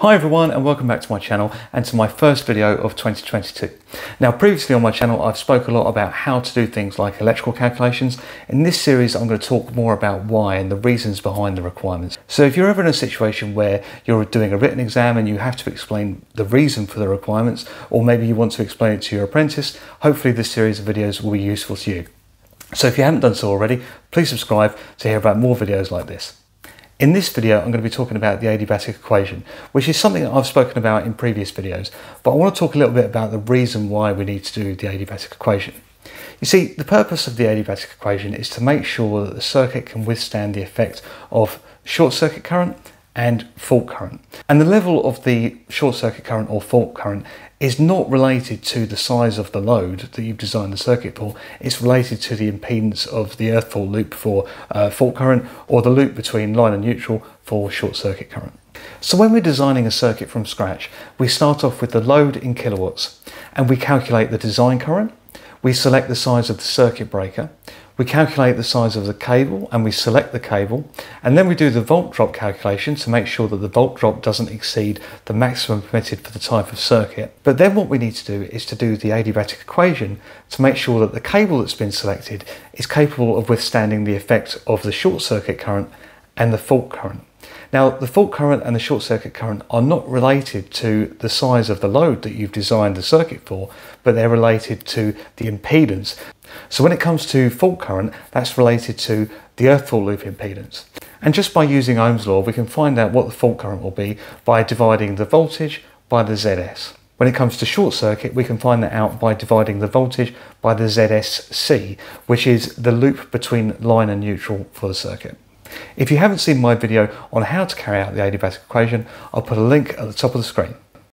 Hi everyone and welcome back to my channel and to my first video of 2022. Now previously on my channel I've spoke a lot about how to do things like electrical calculations. In this series I'm going to talk more about why and the reasons behind the requirements. So if you're ever in a situation where you're doing a written exam and you have to explain the reason for the requirements or maybe you want to explain it to your apprentice, hopefully this series of videos will be useful to you. So if you haven't done so already, please subscribe to hear about more videos like this. In this video, I'm going to be talking about the adiabatic equation, which is something that I've spoken about in previous videos, but I want to talk a little bit about the reason why we need to do the adiabatic equation. You see, the purpose of the adiabatic equation is to make sure that the circuit can withstand the effect of short circuit current and fault current. And the level of the short circuit current or fault current is not related to the size of the load that you've designed the circuit for, it's related to the impedance of the earth fault loop for uh, fault current or the loop between line and neutral for short circuit current. So when we're designing a circuit from scratch, we start off with the load in kilowatts and we calculate the design current, we select the size of the circuit breaker, we calculate the size of the cable and we select the cable and then we do the volt drop calculation to make sure that the volt drop doesn't exceed the maximum permitted for the type of circuit. But then what we need to do is to do the adiabatic equation to make sure that the cable that's been selected is capable of withstanding the effect of the short circuit current and the fault current. Now, the fault current and the short circuit current are not related to the size of the load that you've designed the circuit for, but they're related to the impedance. So when it comes to fault current, that's related to the earth fault loop impedance. And just by using Ohm's law, we can find out what the fault current will be by dividing the voltage by the ZS. When it comes to short circuit, we can find that out by dividing the voltage by the ZSC, which is the loop between line and neutral for the circuit. If you haven't seen my video on how to carry out the adiabatic equation, I'll put a link at the top of the screen.